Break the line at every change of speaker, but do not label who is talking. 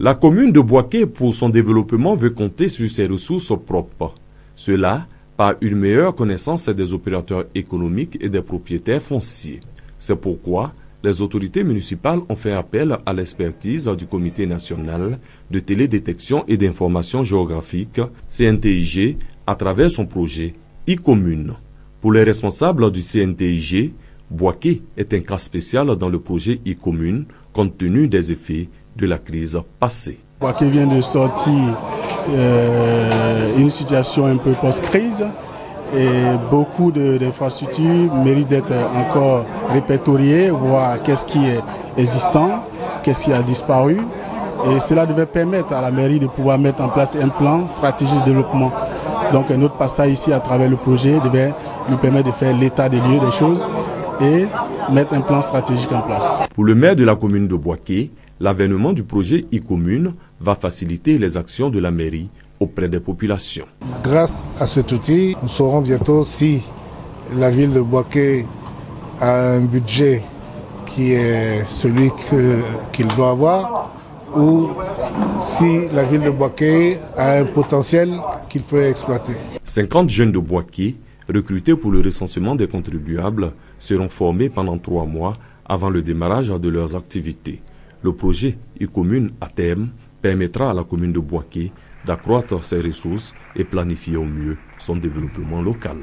La commune de Boaké, pour son développement, veut compter sur ses ressources propres. Cela par une meilleure connaissance des opérateurs économiques et des propriétaires fonciers. C'est pourquoi les autorités municipales ont fait appel à l'expertise du Comité national de télédétection et d'information géographique, CNTIG, à travers son projet e-commune. Pour les responsables du CNTIG, Boaké est un cas spécial dans le projet e-commune compte tenu des effets de la crise passée.
Boaké vient de sortir euh, une situation un peu post-crise et beaucoup d'infrastructures méritent d'être encore répertoriées, voir qu'est-ce qui est existant, qu'est-ce qui a disparu. Et cela devait permettre à la mairie de pouvoir mettre en place un plan stratégique de développement. Donc un autre passage ici à travers le projet devait lui permettre de faire l'état des lieux des choses et mettre un plan stratégique en place.
Pour le maire de la commune de Boaké, l'avènement du projet e-commune va faciliter les actions de la mairie auprès des populations.
Grâce à cet outil, nous saurons bientôt si la ville de Boaké a un budget qui est celui qu'il doit avoir ou si la ville de Boaké a un potentiel qu'il peut exploiter.
50 jeunes de Boaké, recrutés pour le recensement des contribuables, seront formés pendant trois mois avant le démarrage de leurs activités. Le projet e-commune à terme permettra à la commune de Boaké d'accroître ses ressources et planifier au mieux son développement local.